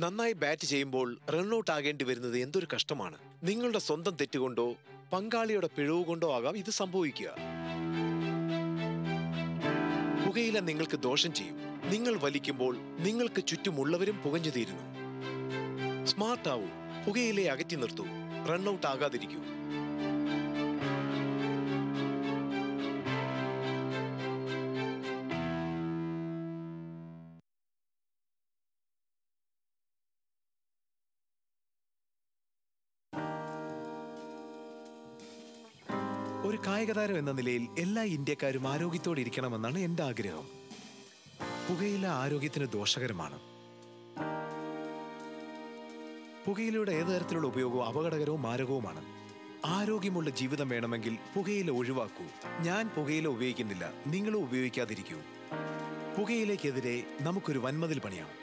നന്നായി ബാറ്റ് ചെയ്യുമ്പോൾ റൺഔട്ട് ആകേണ്ടി വരുന്നത് എന്തൊരു കഷ്ടമാണ്. നിങ്ങളുടെ സ്വന്തം തെറ്റുകൊണ്ടോ പങ്കാളിയുടെ പിഴവ് കൊണ്ടോ ആകാം ഇത് സംഭവിക്കുക. പുകയില നിങ്ങൾക്ക് ദോഷം ചെയ്യും. നിങ്ങൾ വലിക്കുമ്പോൾ നിങ്ങൾക്ക് ചുറ്റുമുള്ളവരും പുകഞ്ഞു തീരുന്നു. സ്മാർട്ട് ആവൂ. പുകയിലെ അകറ്റി നിർത്തൂ. റൺഔട്ട് ആകാതിരിക്കൂ. ഒരു കായിക താരം എന്ന നിലയിൽ എല്ലാ ഇന്ത്യക്കാരും ആരോഗ്യത്തോടെ ഇരിക്കണമെന്നാണ് എന്റെ ആഗ്രഹം. പുകയില ആരോഗ്യത്തിന് ദോഷകരമാണ്. പുകയിലയുടെ ഏത് തരത്തിലുള്ള ഉപയോഗവും അപകടകരവും മാരകവുമാണ്. ആരോഗ്യമുള്ള ജീവിതം വേണമെങ്കിൽ പുകയില ഒഴിവാക്കൂ. ഞാൻ പുകയില ഉപയോഗിക്കുന്നില്ല. നിങ്ങളും ഉപയോഗിക്കാതിരിക്കൂ. പുകയിലേക്കെതിരെ നമുക്കൊരു വൻമതിൽ പണിയാം.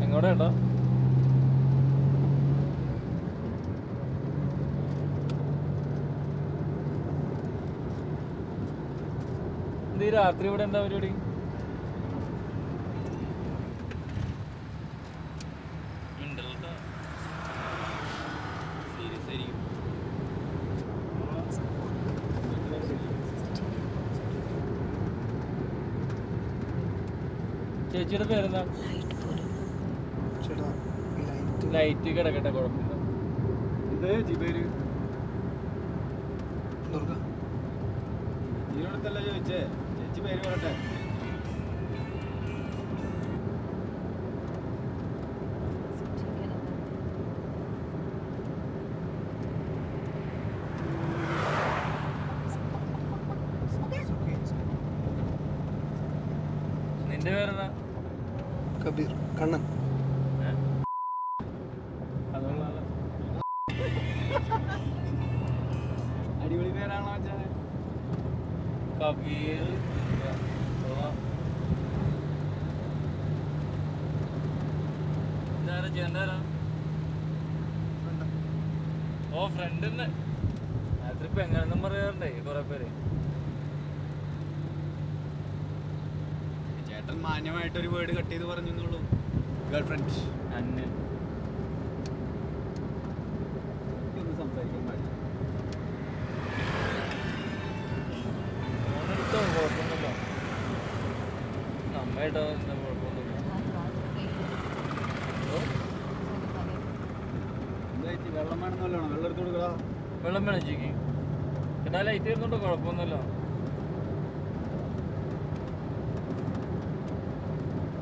എങ്ങോട്ടാ? ഏട്ടാ രാത്രി ഇവിടെ എന്താ പരിപാടി ചേച്ചിയുടെ പേരെന്താ ചേട്ടാ ലൈറ്റ് മാന്യമായിട്ട് ഒരു വേർഡ് കട്ട് ചെയ്ത് പറഞ്ഞെന്നുള്ളൂ. ഗേൾ ഫ്രണ്ട് ഒന്ന് സംസാരിക്കാൻ പാടില്ല. കുഴപ്പമൊന്നുമില്ല. എന്താ വെള്ളം വേണമെന്നല്ലോ വെള്ളം എടുത്ത് കൊടുക്കടാ. വെള്ളം വേണം ചേച്ചിക്ക് ചേട്ടാ ലൈറ്റ് വരുന്നുണ്ടോ? കുഴപ്പമൊന്നുമില്ല.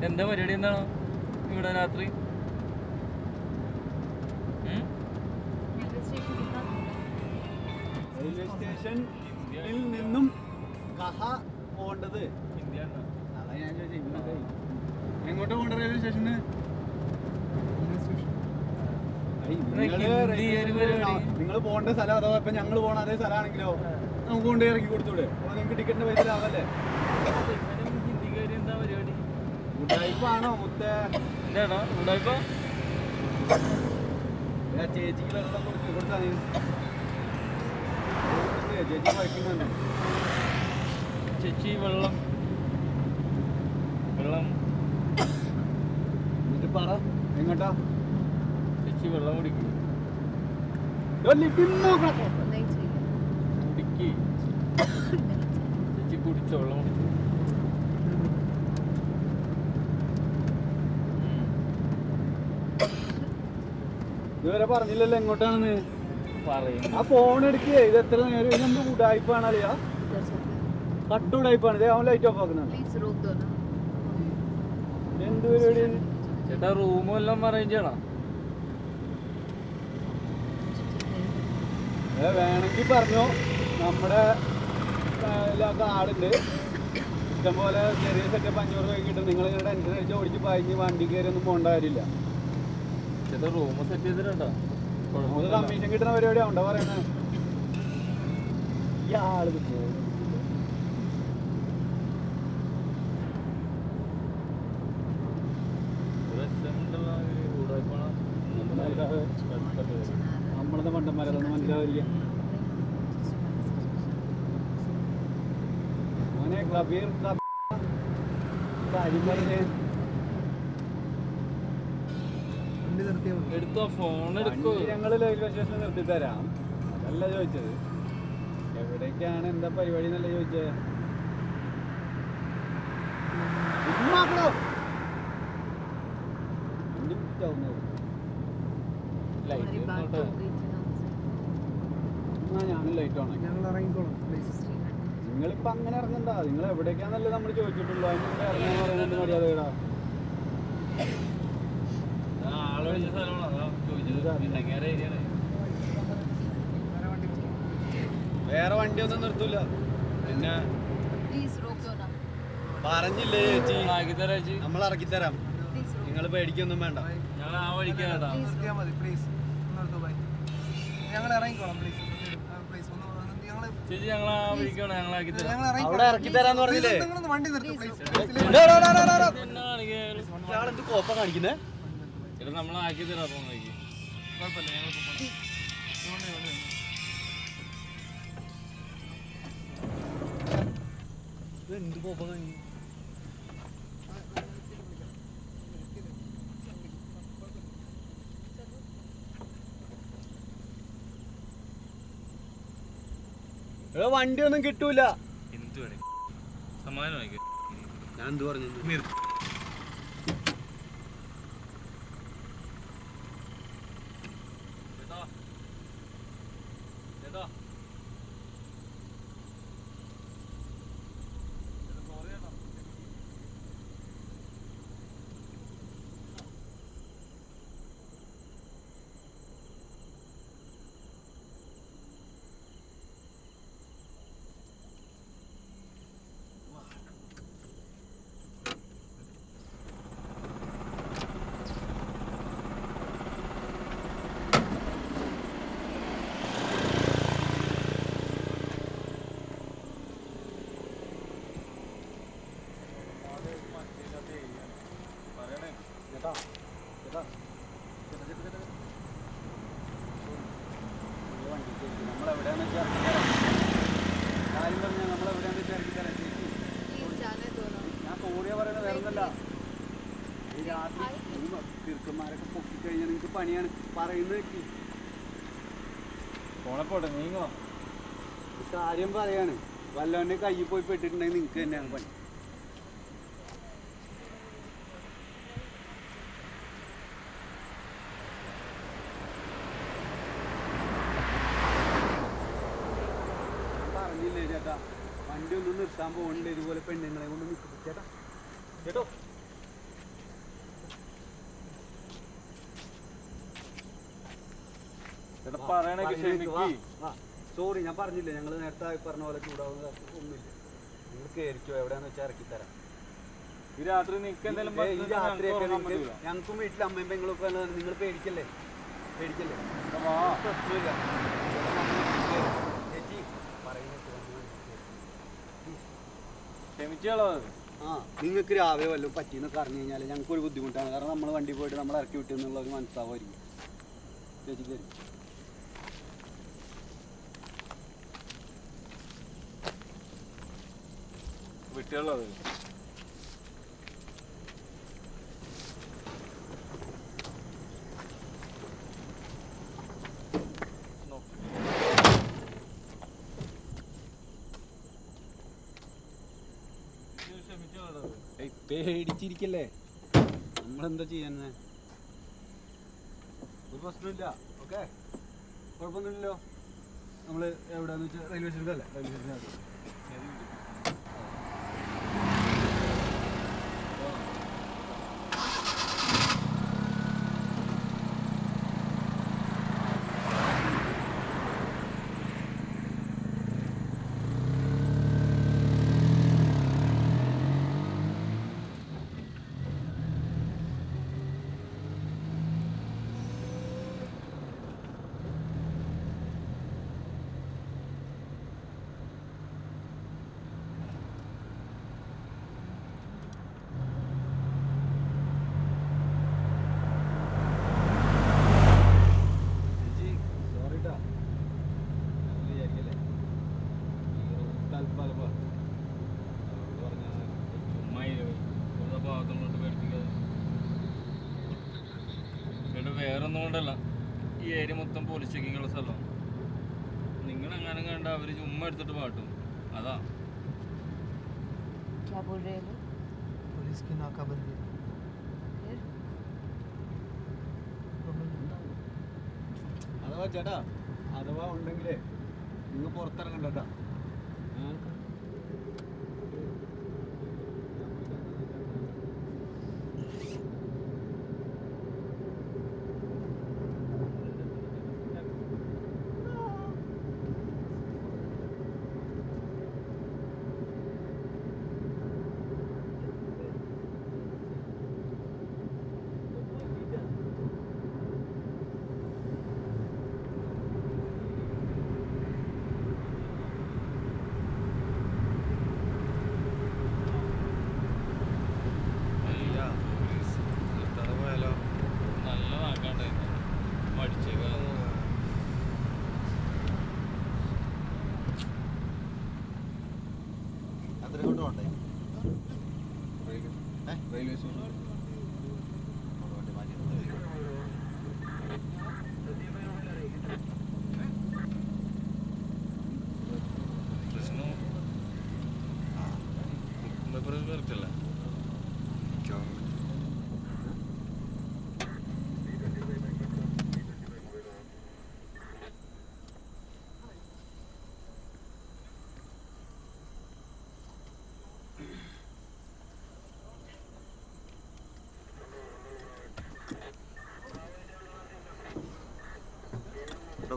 എന്താ പരിപാടി എന്താണ്? ഇവിടെ രാത്രി? റെയിൽവേ സ്റ്റേഷനിൽ നിന്നും കഹ പോകേണ്ടത് ഇന്ത്യ ഉണ്ടോ? അതാ ഞാൻ ചോദിച്ചത് എങ്ങോട്ടാ റെയിൽവേ സ്റ്റേഷന് നിങ്ങൾ പോകേണ്ട സ്ഥലം അഥവാ ഇപ്പൊ ഞങ്ങൾ പോകണ അതേ സ്ഥലമാണെങ്കിലോ നമുക്ക് കൊണ്ടുപോയി ഇറക്കി കൊടുത്തൂടെ അപ്പൊ നിങ്ങൾക്ക് ടിക്കറ്റിന്റെ പൈസ ലാഭല്ലേ ഇവനും ഹിന്ദിക്കാരി എന്താ പരിപാടി ഉടായിപ്പാണോ മുത്തേ? എന്താണോ ഉണ്ടായിപ്പോ ഏ, ചേച്ചിക്ക് വെള്ളം കൊടുത്ത് കൊടുത്താ നീ ചേച്ചി വയ്ക്കുന്നുണ്ട് ചേച്ചി വെള്ളം. വെള്ളം. എന്നിട്ട് പറ എങ്ങോട്ടാ? ചേച്ചി വെള്ളം കുടിക്കും. കുടിക്ക് കുടിക്ക് ചേച്ചി കുടിച്ചോ വെള്ളം കുടിച്ചു ഇതുവരെ പറഞ്ഞില്ലല്ലോ എങ്ങോട്ടാണെന്ന്. പറയും ആ ഫോൺ എടുക്കേ ഇത് എത്ര നേരം? ഇതെന്ത് ഉടായിപ്പാണല്ലേ കട്ട് ഉടായ്പാണ്. അവൻ ലൈറ്റ് ഓഫ് ആക്കുന്നത് എന്ത് പരിപാടി? ചേട്ടാ റൂമും എല്ലാം അറേഞ്ച് ചെയ്യണം? വേണമെങ്കിൽ പറഞ്ഞു. നമ്മുടെ ആളുണ്ട്. ഇഷ്ടംപോലെ ചെറിയ സെറ്റപ്പ് അഞ്ഞൂറ് രൂപ കിട്ടും. നിങ്ങൾ ഇങ്ങനെ ടെൻഷൻ അടിച്ച് ഓടിച്ച് പായിഞ്ഞ് വണ്ടി കയറി ഒന്നും പോകേണ്ട കാര്യമില്ല. ചേട്ടാ റൂം സെറ്റ് ചെയ്തിട്ടുണ്ടോ കമ്മീഷൻ കിട്ടുന്ന പരിപാടിയാണ് ഉണ്ടോ പറയുന്നത് ഇയാൾ ഇത് പോകും. ഒരു രസമുണ്ടല്ലോ ഈ ഉടായിപ്പാണ്. അല്ലാതെ നമ്മളത് മണ്ടന്മാരതൊന്നും മനസ്സിലാവില്ല മോനെ ക്ലബീർ ക്ലബ് കാര്യം എടുത്തോ? ഫോൺ എടുക്കോ. ഞങ്ങൾ റെയിൽവേ സ്റ്റേഷനിൽ നിർത്തി തരാം അതല്ല ചോദിച്ചത്. എവിടേക്കാണ്? എന്താ പരിപാടി എന്നല്ല ചോദിച്ചത് ഞാനും ലൈറ്റ് ഓണാക്കി ഞങ്ങൾ ഇറങ്ങിക്കോളാം നിങ്ങളിപ്പോ അങ്ങനെ ഇറങ്ങണ്ട. നിങ്ങൾ എവിടേക്കാന്നല്ലേ നമ്മൾ ചോദിച്ചിട്ടുള്ളൂ. അതിന് ഇറങ്ങാൻ പറയുന്നത് മര്യാദ ആ, ആൾ വിളിച്ച സ്ഥലമാണ് അതാ ചോദിച്ചത് പിന്നങ്ങേരെ ഏരിയയാണ് വേറെ വണ്ടി ഒന്നും നിർത്തൂല. പിന്നെ പറഞ്ഞില്ലേ ചേച്ചി? നമ്മൾ ഇറക്കിത്തരാം. നിങ്ങൾ പേടിക്കൊന്നും വേണ്ട. ഞങ്ങൾ ആ പ്ലീസ് ഞങ്ങൾ പ്ലീസ് ഞങ്ങൾ അവിടെ ഇറക്കി തരാന്ന് പറഞ്ഞില്ലേ? വണ്ടി കോപ്പ കാണിക്കുന്നേ? എടാ നമ്മൾ ആക്കി തരാം അപ്പൊ കുഴപ്പമില്ല ഞങ്ങൾ എന്ത് എടാ വണ്ടിയൊന്നും കിട്ടൂല. എന്ത് വേണേ ഞാൻ എന്ത് പറഞ്ഞു? പണിയാണ് പറയുന്നത്. പോണപ്പോട്ടെ നീങ്ങോ? കാര്യം പറയാണ്. വല്ലവന്റെ കയ്യിൽ പോയി പെട്ടിട്ടുണ്ടെങ്കിൽ നിങ്ങൾക്ക് തന്നെയാണ് പണി. പറഞ്ഞില്ലേ ചേട്ടാ വണ്ടി ഒന്നും നിർത്താൻ പോകണ്ടേ. ഇതുപോലെ പെണ്ണുങ്ങളെ കൊണ്ട് നിൽക്കും ചേട്ടാ ചേട്ടോ ചേട്ടാ പറയണൊക്കെ ക്ഷമിക്ക് സോറി ഞാൻ പറഞ്ഞില്ലേ ഞങ്ങൾ നേരത്തെ പറഞ്ഞ പോലെ ചൂടാവുന്ന ഒന്നുമില്ല. നിങ്ങൾ കയറിക്കോ എവിടെയാന്ന് വെച്ചാൽ ഇറക്കി തരാം. ഈ രാത്രി ഈ രാത്രിയൊക്കെ നിങ്ങൾക്ക്. ഞങ്ങൾക്കും വീട്ടിൽ അമ്മയും പെങ്ങളൊക്കെ നിങ്ങൾ പേടിക്കല്ലേ? പേടിക്കല്ലേ. പ്രശ്നമില്ല ചേച്ചി പറയുന്നത് ക്ഷമിച്ചോളാ. ആ നിങ്ങൾക്ക് രാവിലെ വല്ലതും പറ്റിയെന്നൊക്കെ അറിഞ്ഞു കഴിഞ്ഞാൽ ഞങ്ങൾക്ക് ഒരു ബുദ്ധിമുട്ടാണ്. കാരണം നമ്മൾ വണ്ടി പോയിട്ട് നമ്മൾ ഇറക്കി വിട്ടു എന്നുള്ളത് മനസ്സാവുമായിരിക്കും ചേച്ചി വിട്ടുള്ളത് പേടിച്ചിരിക്കല്ലേ? നമ്മളെന്താ ചെയ്യുന്നത് ഒരു പ്രശ്നമില്ല ഓക്കെ? കുഴപ്പമൊന്നുമില്ലല്ലോ. നമ്മൾ എവിടെയാന്ന് വെച്ചാൽ റെയിൽവേ സ്റ്റേഷനിലല്ലേ? റെയിൽവേ സ്റ്റേഷനിൽ പോലീസ് ചെക്കിംഗ് ഉള്ള സ്ഥലം നിങ്ങൾ എങ്ങാനും കണ്ട അവര് ചുമ്മാ എടുത്തിട്ട് പാട്ടും അതാ क्या बोल रहे हैं लोग पुलिस की नाकाबंदी है फिर അഥവാ ചേട്ടാ അഥവാ ഉണ്ടെങ്കിലേ നിങ്ങൾ പുറത്തിറങ്ങണ്ട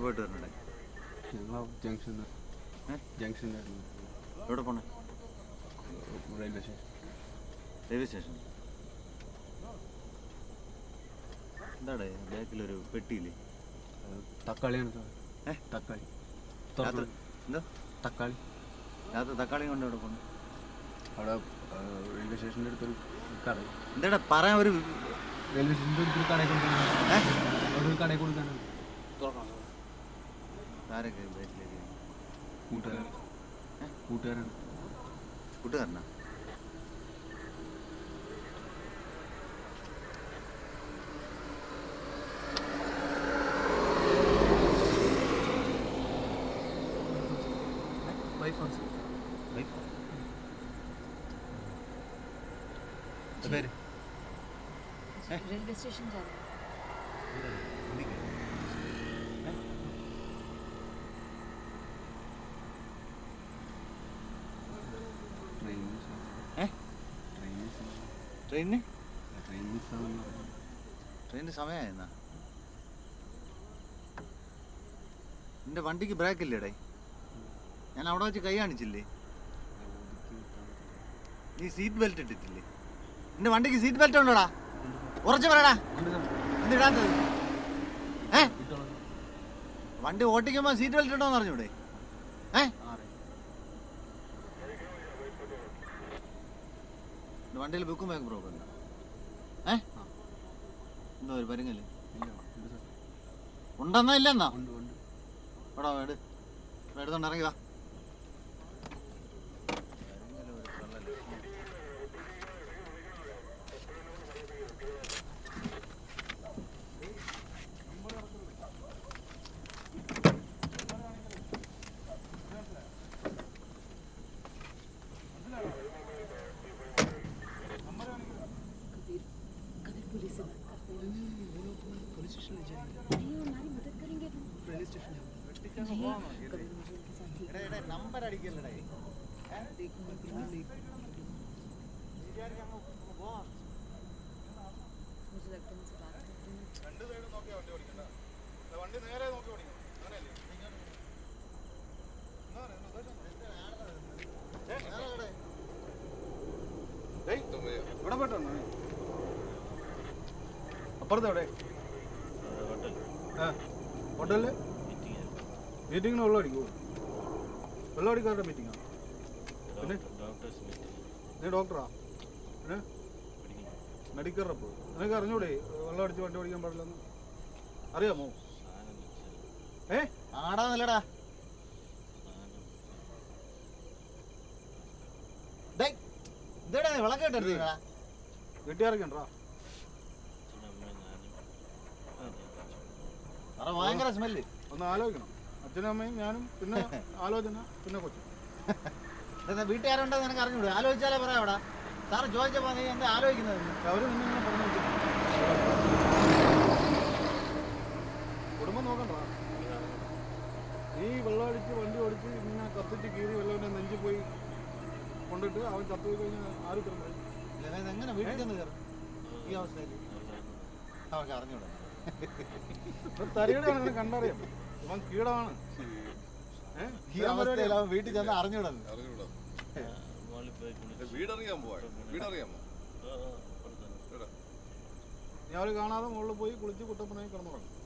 പോയിട്ട് വരണേ ഞങ്ങൾ ജംഗ്ഷൻ? എവിടെ പോണേ? റെയിൽവേ സ്റ്റേഷൻ റെയിൽവേ സ്റ്റേഷൻ എന്താടേ ബാക്കിലൊരു പെട്ടിയില്ലേ? തക്കാളിയാണ് സാർ ഏ? തക്കാളി. രാത്രി എന്താ? തക്കാളി. രാത്രി തക്കാളി കൊണ്ട് എവിടെ പോണേ? അവിടെ റെയിൽവേ സ്റ്റേഷന്റെ അടുത്തൊരു കട. എന്താടാ പറയാൻ ഒരു റെയിൽവേ സ്റ്റേഷന്റെ അടുത്തൊരു കടയിൽ ഏ? അവിടെ ഒരു കടയിൽ കൊടുക്കാനാണ് ആരൊക്കെ വീട്ടിലേക്ക് കൂട്ടുകാരാണ് കൂട്ടുകാരനാ? പേര്? റെയിൽവേ സ്റ്റേഷൻ ജാതി ട്രെയിനിന്? പറഞ്ഞു സമയമായിരുന്നാ നിന്റെ വണ്ടിക്ക് ബ്രേക്ക് ഇല്ലേടേ ഞാൻ അവിടെ വെച്ച് കൈ കാണിച്ചില്ലേ? നീ സീറ്റ് ബെൽറ്റ് ഇട്ടിട്ടില്ലേ? എന്റെ വണ്ടിക്ക് സീറ്റ് ബെൽറ്റ് ഉണ്ടോടാ? ഉറച്ചു പറയടാ. എന്തിടാത്തത്? ഏ? വണ്ടി ഓട്ടിക്കുമ്പോ സീറ്റ് ബെൽറ്റ് ഇട്ടോന്ന് അറിഞ്ഞൂടെ ഏ വണ്ടിയിൽ ബുക്കും ബാക്ക് പ്രോബ്ലം ഏ? എന്തോ ഒരു ഉണ്ട് ഉണ്ടെന്നാ ഇല്ലെന്നാ? ഉണ്ട് ഉണ്ട്. എടാ വേട് എടുത്തോണ്ട് ഇറങ്ങി मुझे लगता है उनसे बात करते हैं ഇവിടെ പോട്ടോ അപ്പുറത്ത് എവിടെ ആ ഹോട്ടലില് മീറ്റിങ്ങിന് വെള്ളം അടിക്കുമോ വെള്ളം അടിക്കാറുടെ മീറ്റിങ്ങാ പിന്നെ നീ ഡോക്ടറാ. മെഡിക്കൽ റപ്പ് നിനക്ക് അറിഞ്ഞൂടെ? വെള്ളം അടിച്ച് വണ്ടി ഓടിക്കാൻ പാടില്ലെന്ന്. അറിയാമോ? ഏ? ആടാ നല്ലടാ. വിളക്ക് കിട്ടരുത്. വീട്ടുകാരൊക്കെ ഉണ്ടോ സാറേ ഭയങ്കര സ്മെല്ല് ഒന്ന് ആലോചിക്കണം. അച്ഛനും അമ്മയും ഞാനും പിന്നെ ആലോചന പിന്നെ കൊച്ചു. എന്താ വീട്ടുകാരുണ്ടോ നിനക്ക് അറിഞ്ഞൂടെ? ആലോചിച്ചാലേ പറയാം അവിടെ. സാറ് ചോദിച്ചപ്പോൾ നീ എന്താ ആലോചിക്കുന്നത് അവർ നിന്നിങ്ങനെ പറഞ്ഞു കുടുംബം നോക്കണ്ട. നീ വെള്ളമടിച്ച് വണ്ടി ഓടിച്ച് ഇങ്ങനെ കത്തിച്ച് കീറി വെള്ളവിന്റെ നെഞ്ചിൽ പോയി കൊണ്ടിട്ട് അവൻ ചത്തുപോയി കഴിഞ്ഞാൽ ആരും തരും എങ്ങനെ വീട്ടിൽ ചെന്ന് കയറും? ഈ അവസ്ഥയിൽ അവർക്ക് അറിഞ്ഞൂടെ? തരികട അങ്ങനെ കണ്ടറിയാം. അവൻ കീടമാണ്? ഈ അവസ്ഥയിൽ അവൻ വീട്ടിൽ ചെന്ന് അറിഞ്ഞൂടെ. മോളിൽ പോയി കുളിച്ച്. വീടറിയാൻ പോവാ. വീടറിയാമോ? നീ അവർ കാണാതെ മുകളിൽ പോയി കുളിച്ച് കുട്ടപ്പനായി കിടന്നുറങ്ങും.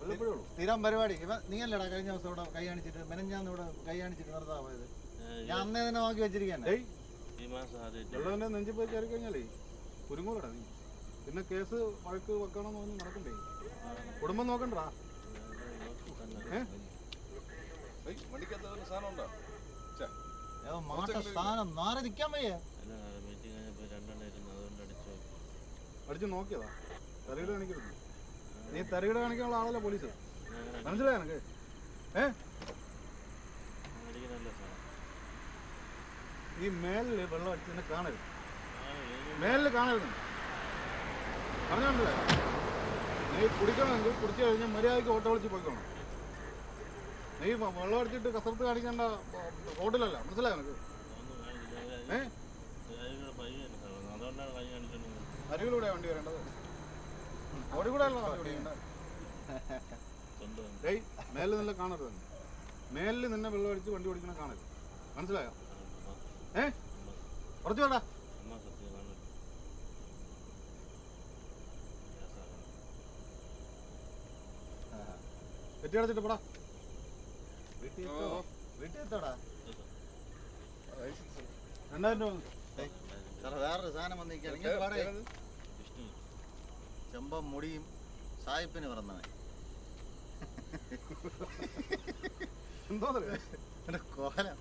വല്ലപ്പോഴേ ഉള്ളൂ. സ്ഥിരം പരിപാടി. ഇവ നീ അല്ലടാ കഴിഞ്ഞ ദിവസം ഇവിടെ കൈ കാണിച്ചിട്ട് മെനഞ്ഞാന്ന് ഇവിടെ കൈ കാണിച്ചിട്ട് നിർത്താ പോയത്. ഞാൻ അന്നേ തന്നെ നോക്കി വെച്ചിരിക്കാൻ ഡേയ് ഈ മാസം ആദ്യമായിട്ട്. വെള്ളവിന്റെ നെഞ്ചിൽ പോയി കയറി കഴിഞ്ഞാലേ കുരുങ്ങൂലടാ നീ. പിന്നെ കേസ് വഴക്ക് വെക്കണം എന്ന് നടക്കണ്ടേ? കുടുംബം നോക്കണ്ടടാ? ഏ ഏയ് വണ്ടിക്കകത്ത് സാധനം ഉണ്ടോ? സ്ഥാനം നിൽക്കാൻ വയ്യ. അടിച്ചു നോക്കിയതാ. തരികിട കാണിക്കരുത്. നീ തരികിട കാണിക്കാനുള്ള ആളല്ല പോലീസ്. മനസ്സിലായോ നിനക്ക്? ഏ? ഈ മേലിൽ വെള്ളം അടിച്ചതിനെ കാണരുത്. മേലിൽ? കാണരുത്. പറഞ്ഞോണ്ടല്ലേ നീ കുടിക്കണമെങ്കിൽ കുടിച്ചു കഴിഞ്ഞാൽ മര്യാദയ്ക്ക് ഓട്ടോ വിളിച്ച് പോയിക്കോണം. നീ വെള്ളം അടിച്ചിട്ട് കസരത്ത് കാണിക്കേണ്ട റോഡിലല്ല മനസ്സിലായോ നിനക്ക്? ഏ? അരികിലൂടെ വണ്ടി വരേണ്ടത്. ഓടി കൂടെ അല്ല വണ്ടി ഡേയ് മേലിൽ നിന്നെ കാണരുത് തന്നെ മേലിൽ നിന്നെ വെള്ളം അടിച്ച് വണ്ടി ഓടിക്കണ കാണരുത്. മനസ്സിലായോ? ഏ? കുറച്ച് വേണ്ട തെറ്റി പോടാ വീട്ടിൽ എത്തോ വീട്ടിൽ എത്തോടാ ലൈസൻസ് രണ്ടായിരം രൂപ സാറേ വേറൊരു സാധനം വന്നിരിക്കുകയാണ് ചെമ്പം മുടിയും സായിപ്പിന് പിറന്നവൻ കോലം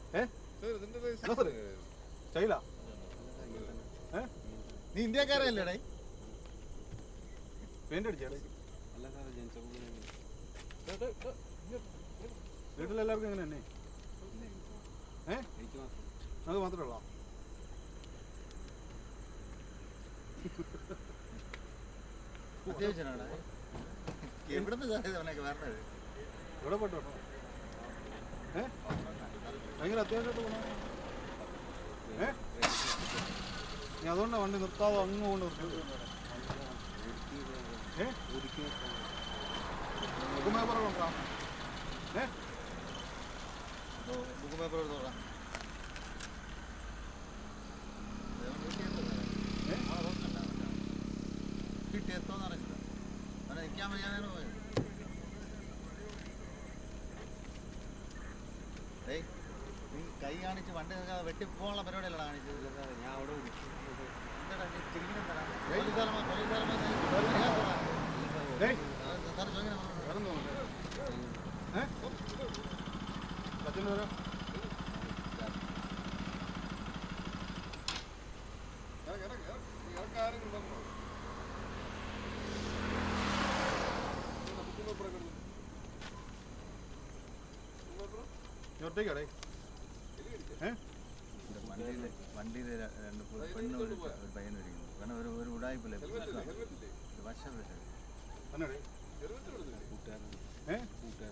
ശരി, ഇതിന്റെ ലൈസൻസ് എന്താ സാറേ? സ്റ്റൈലാ നീ ഇന്ത്യക്കാരല്ലേടേ പെയിന്റ് അടിച്ചാടേ വീട്ടിലെല്ലാവർക്കും എങ്ങനെ തന്നെ. ഏ? അത് മാത്രമേ ഉള്ളോ അത്യാവശ്യമാണേ എവിടുന്ന് സാറേ അവനൊക്കെ വരണത് ഇവിടെ കേട്ടോ ഏ? ഭയങ്കര അത്യാവശ്യമായിട്ട് പോകണം ഏ? നീ അതുകൊണ്ടാണ് വണ്ടി നിർത്താതെ അങ്ങ് കൊണ്ട് നിർത്തി ഏ? ഏ? ബുക്ക് പേപ്പർ എടുത്തോളാം? ഏ? വീട്ടിൽ എത്തോന്ന് അറിഞ്ഞില്ല അവനെ നിൽക്കാൻ വയ്യാനാണ് പോയത് ഏയ് നീ കൈ കാണിച്ച് വണ്ടി നിൽക്കാതെ വെട്ടിപ്പോകാനുള്ള പരിപാടിയല്ലടാ കാണിച്ചത്. ഞാൻ അവിടെ എന്താടാ നീ സാർ ചോദിക്കണം ഏ? വരാം ഇറങ്ങ്, ഇറങ്ങ്, ഇറങ്ങ്. ഇറങ്ങ് ആരെങ്കിലും വന്നോ? ഇതെന്താ ബുക്കും പേപ്പറൊക്കെ എടുത്ത്? ബുക്കും പേപ്പറ്? നീ ഒറ്റയ്ക്കാടേ വണ്ടിയിൽ വണ്ടിയിൽ രണ്ട് പെണ്ണ് ഒരു പയ്യൻ ഇരിക്കുന്നു. കാരണം ഒരു ഒരു ഉടായ്പല്ലേ? ഹെൽമെറ്റ് ഇല്ലേ? ഹെൽമെറ്റ് ഇല്ലേ? വശം വശം എന്നാടേ ഹെൽമെറ്റ് കൊടുത്തില്ലേ? ഏ ഇത്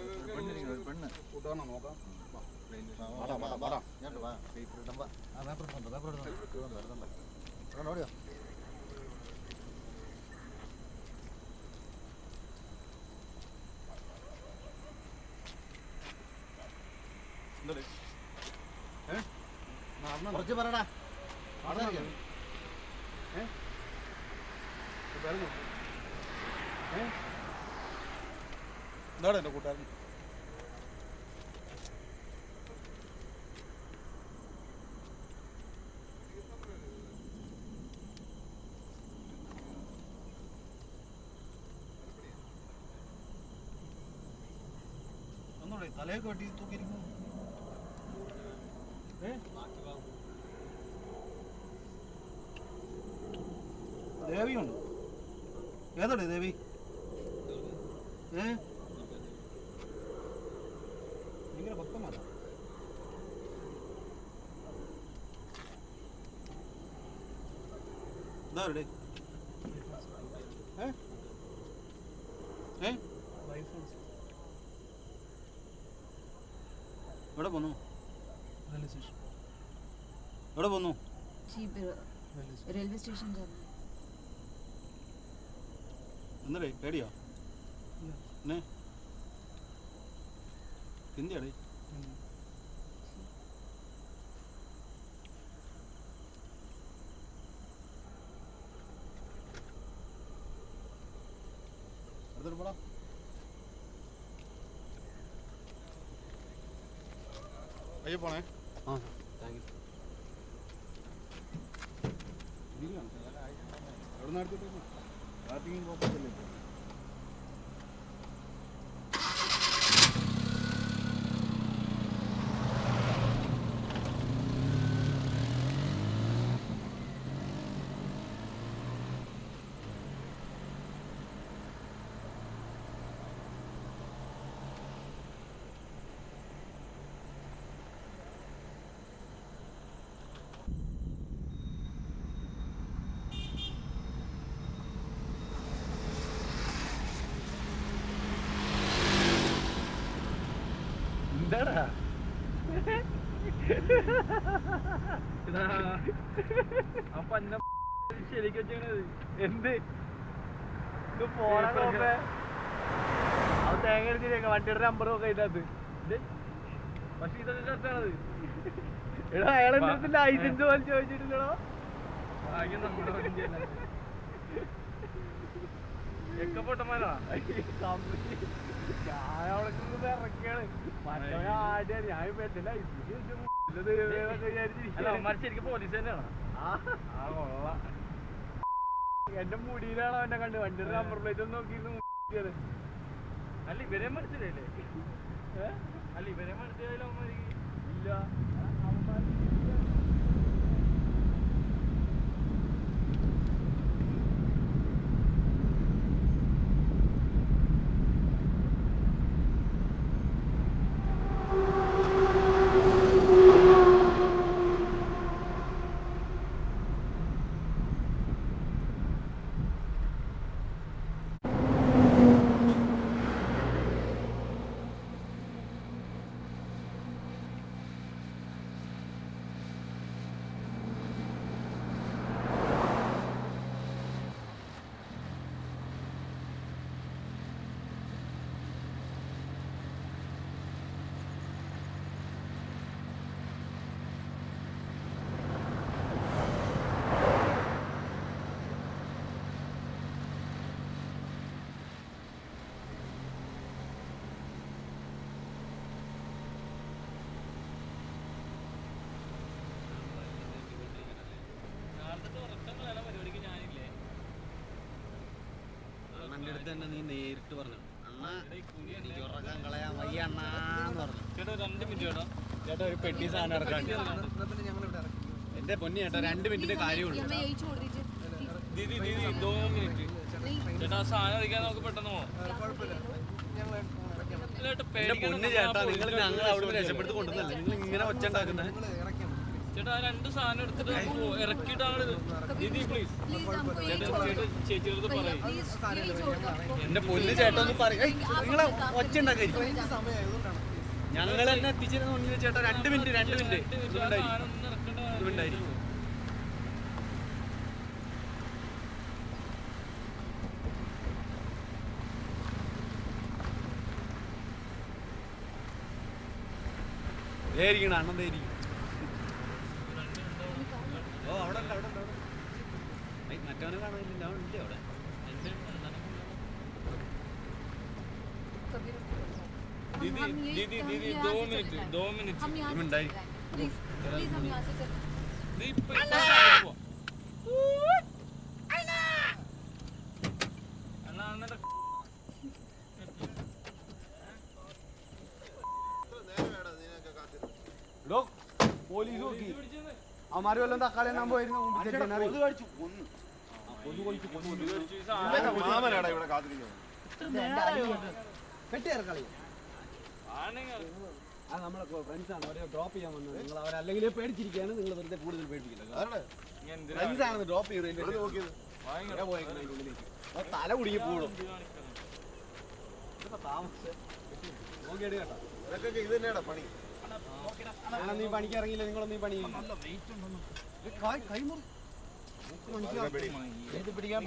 ഒരു പെണ്ണിരിക്കുന്നു ഒരു പെണ്ണ് കൂട്ടുകാരനെ നോക്കാം വാ, വാ, വാ, വാ, വാ. ഇങ്ങോട്ട് വാ. പേപ്പർ ഇടാൻ വാ. ആ, പേപ്പർ എടുത്തോണ്ട്, പേപ്പർ എടുത്തോണ്ട്. എടുത്തോണ്ട്, എടുത്തോണ്ട്. എടുത്തോണ്ട് ഓടിയോ? എന്താടേ ഏ നടന്നോ കുറച്ച് പറടാ നടന്നോ ഏ? കൂട്ടുകാരൻ ഏ? എന്താടാ എന്റെ കൂട്ടുകാരൻ? ഒന്നുകൂടെ തലയൊക്കെ വെട്ടി തൂക്കിയിരിക്കുന്നു ഏ ദേവിയുണ്ട്. ഏതോടെ ദേവി? ഏ? ഭയങ്കര ഭക്തമാണ് ഇതാരുടെ ഏ? ഏ? എവിടെ പോന്നു? Railway station. എവിടെ പോന്നു? റെയിൽവേ സ്റ്റേഷൻ എന്തടേ പേടിയോ? എന്നേ എന്തിയാടേ? അയ്യോ പോണേ. ആ. താങ്ക് യു എവിടെ നിന്ന് എടുത്തിട്ട് ട്രാഫിക്കും കുഴപ്പമില്ലേ എന്താടാ അപ്പൊ അന്ന ശരിക്കും വെച്ചത് എന്ത്? ഇത് പോണ കോപ്പേ അത് തേങ്ങ അടിച്ചിട്ടേക്ക വണ്ടിയുടെ നമ്പർ നോക്കാം ഇതിനകത്ത്. പക്ഷെ ഇതൊക്കെ കറക്റ്റാണത്. എടാ അയാളെ ലൈസൻസ് പോലും ചോദിച്ചിട്ടില്ലടോ? ഭാഗ്യം നമ്മുടെ വണ്ടിയല്ല എക്ക പൊട്ടന്മാരാ? ഞാൻ അവിടെ നിന്ന് ഇറക്കിയാണ് ഞാൻ ശരിക്കും പോലീസ് തന്നെയാണ്? എന്റെ മുടിയിലാണ് അവന്റെ കണ്ട് വണ്ടി നമ്പർ പ്ലേറ്റ് ഒന്ന് നോക്കിയിരുന്നു അല്ല ഇവരെ മനസ്സിലായില്ലേ അല്ല ഇവരെ മനസ്സിലായില്ല ഇല്ല. പുള്ളിയുടെ അടുത്ത് തന്നെ നീ നേരിട്ട് പറഞ്ഞു. അണ്ണാ പറഞ്ഞു. ചേട്ടാ രണ്ട് ചേട്ടാ. ഒരു പെട്ടി സാധനം എന്റെ പൊന്നി ചേട്ടാ രണ്ട് മിനിറ്റിന്റെ കാര്യമുള്ളൂ ദീദി ദീദി മിനിറ്റ്. ചേട്ടാ സാധനം നമുക്ക് പെട്ടെന്ന് പോവാം. പൊന്നു ചേട്ടാ നിങ്ങൾ ഞങ്ങൾ അവിടെ രക്ഷപ്പെടുത്ത് കൊണ്ടുവന്നല്ലേ നിങ്ങൾ ഇങ്ങനെ ഒച്ച ഉണ്ടാക്കുന്നത് ചേട്ടാ രണ്ട് സാധനം എടുത്തിട്ട് ഇറക്കിട്ടാണ് ദീദി പ്ലീസ് എന്റെ പൊന്ന് ചേട്ടൊന്ന് പറയാ. പറയും ഒച്ച ഉണ്ടാക്കി ഞങ്ങൾ എന്നെ എത്തിച്ചിരുന്ന മുന്നിൽ ചേട്ടാ രണ്ട് മിനിറ്റ് രണ്ട് മിനിറ്റ്. ഉണ്ടായിരിക്കും ണ അണ്ണൻ हम यहाँ से इवन चल डाई- रहे हैं प्लीज प्लीज हम यहाँ से चल रहे हैं നീ ഇപ്പൊ ഇപ്പൊ സാധനം പോ. അണ്ണാ അണ്ണന്റെ എടോ പോലീസ് നോക്കി അവന്മാര് വല്ലതും തക്കാളി എണ്ണാൻ പോയിരുന്നു മാമനാടാ ഇവിടെ കാത്തിരിക്കുന്നത് കെട്ടി ഇറക്കളി അത് നമ്മളെ ഫ്രണ്ട്സാണ് അവരെ ഡ്രോപ്പ് ചെയ്യാൻ വന്നത്. നിങ്ങൾ അവരല്ലെങ്കിൽ പേടിച്ചിരിക്കുകയാണ്. നിങ്ങൾ വെറുതെ കൂടുതൽ പേടിപ്പിക്കില്ല. ഡ്രോപ്പ് ചെയ്ത് തല കുടുങ്ങി പോടും താമസം ഈ പണിക്ക് ഇറങ്ങിയില്ല. നിങ്ങളൊന്നും ഈ പണി കൈമുറി അതൊക്കെ പിടി. ഇത് പിടിക്കാൻ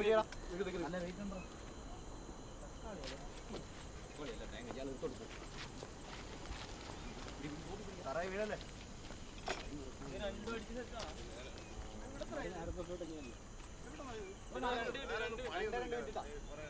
തറയിൽ വീഴല്ലേ? चलो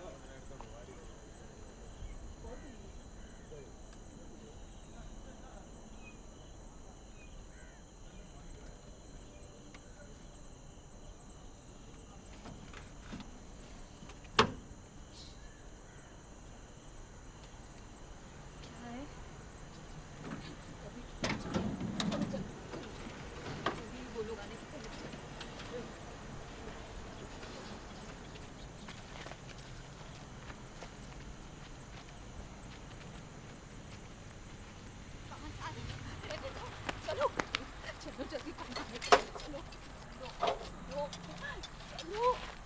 よっ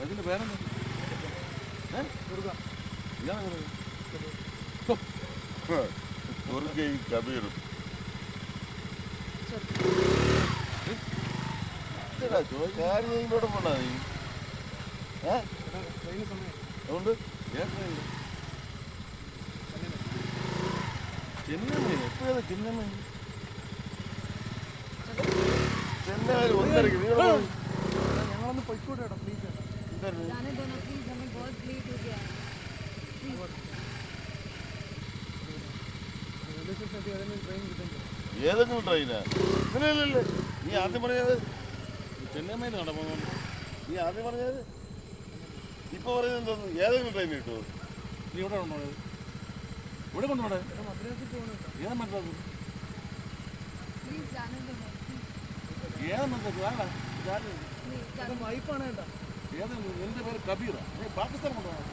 അതിന്റെ പേരെന്താ? ദുർഗയും കബീറും ഇങ്ങോട്ട് പോണ്ടാ നീ അതുകൊണ്ട് ഏത് ട്രെയിനിൽ? ചെന്നൈ എപ്പോഴാ ചെന്നൈ ചെന്നൈ വരെ ഒന്നരക്ക് നീ ഇവിടെ പോയി. ഏതെങ്കിലും ട്രെയിനാ നീ ആദ്യം പറഞ്ഞത് ചെന്നൈ നടന്നു നീ ആദ്യം പറഞ്ഞത് ഇപ്പൊ പറയുന്നത് എന്തോന്നു? ഏതെങ്കിലും ട്രെയിൻ നീ ഇവിടെ ഉണ്ടോ ഇവിടെ കൊണ്ടോടെ ഏതാ മദ്രാസ്? ഏതാ മദ്രാസ് ആരാ ഇതാരാ? വൈഫാണ് കേട്ടോ ഏതാ എന്റെ പേര് കബീറ ഏ പാകിസ്ഥാൻ കൊണ്ടുപോകണം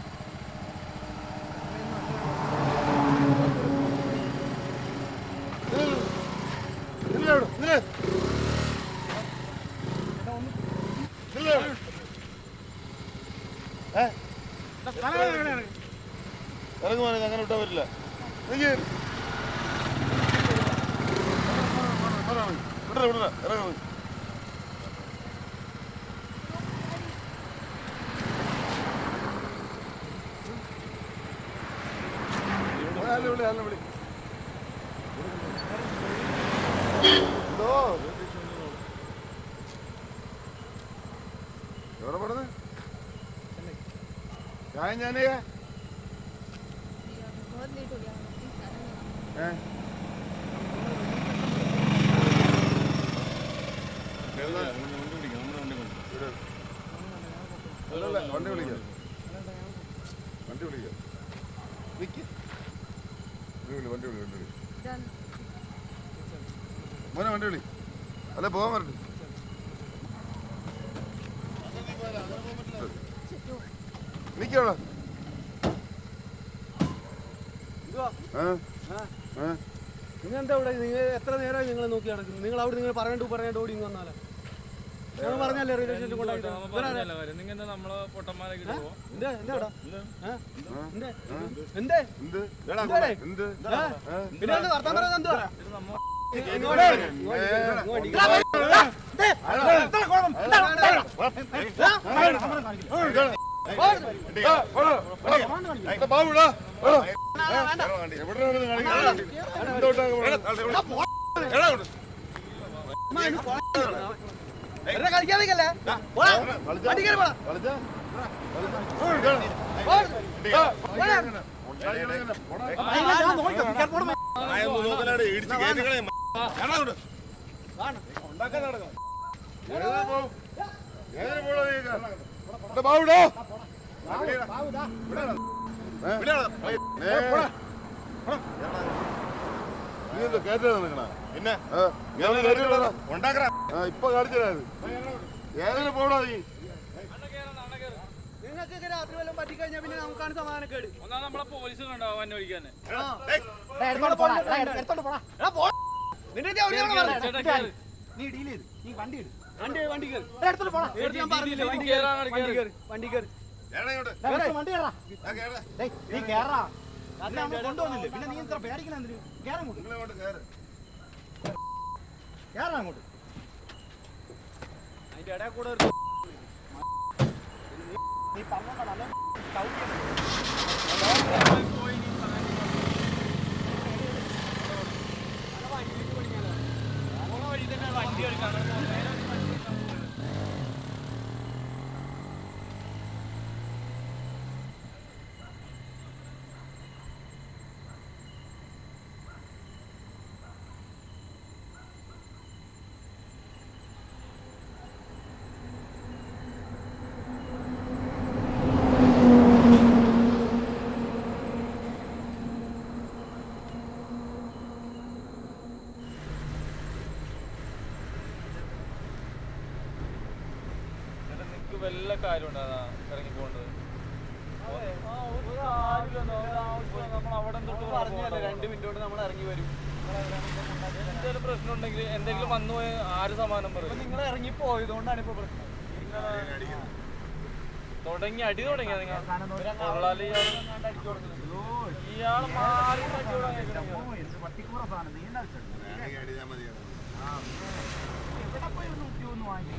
അങ്ങനെ വിട്ടാ പറ്റില്ല നീ വിടറ വിടറ ഇറങ്ങുന്നു അല്ല വിളി അല്ല വിളി എന്തോ എവിടെ പെടുന്നത് ഞാൻ ഞാനേ ഏ അല്ലല്ല വണ്ടി വിളിക്കാം വണ്ടി വിളിക്കാം നിക്ക് വിളി വണ്ടി വിളി വണ്ടി വിളി മോനെ വണ്ടി വിളി അല്ല പോകാൻ വരട്ടെ നിക്കവിടെ ആ ആ നിങ്ങൾ എന്താ ഇവിടെ നിങ്ങൾ എത്ര നേരമായി നിങ്ങൾ നോക്കി നടക്കുന്നത് നിങ്ങൾ അവിടെ നിങ്ങൾ പറയണ്ടു പറയണ്ട ഓടി ഇങ്ങ് വന്നാലേ പറഞ്ഞല്ലേ കൊണ്ടാക്കി? പിന്നെ വർത്താൻ പറയുന്നത് കളിക്കാതിരിക്കല്ലേ പോടാ. വണ്ടി കയറി പോടാ. ഞാൻ നോക്കാം. കയറി പോടാ. പിന്നെ? ഇപ്പൊ കാണിച്ചത് ഏതിന് പോണോ നീ? നിങ്ങൾക്കൊക്കെ രാത്രി വല്ലതും പറ്റിക്കഴിഞ്ഞാൽ പിന്നെ നമുക്കാണ് സമാധാനക്കേട്. ഒന്നാ നമ്മളെ പോലീസ് കണ്ടാവും അന്വേഷിക്കാൻ ആണ് പറഞ്ഞത്. ചേട്ടാ കേറ്. വണ്ടി പറഞ്ഞില്ലേ വണ്ടി വണ്ടി കയറി വണ്ടി കയറി നീ കേറാ. കൊണ്ടുവന്നില്ലേ? പിന്നെ നീ ഇത്ര പേടിക്കണെന്തിന് കേറാൻ അങ്ങോട്ട്. നിങ്ങളിങ്ങോട്ട് കയറ് കേറാ അങ്ങോട്ട് അതിന്റെ ഇടയിൽ കൂടെ ഒരു നീ പറഞ്ഞോണ്ടല്ല വണ്ടി മിനിറ്റ് കൊണ്ട് നമ്മൾ ഇറങ്ങി വരും. എന്തെങ്കിലും പ്രശ്നം ഉണ്ടെങ്കിൽ എന്തെങ്കിലും വന്നു പോയ ആര് സമാനം പറയും? നിങ്ങൾ ഇറങ്ങി പോയതുകൊണ്ടാണ് ഇപ്പൊ പ്രശ്നം. തുടങ്ങി അടി തുടങ്ങിയ നിങ്ങൾ? ഇയാൾ മാറി പട്ടിക്കൂറ സാധനം. നീ എന്നാ എവിടെ പോയി ഉദ്യോഗം ഒന്ന് വാങ്ങി.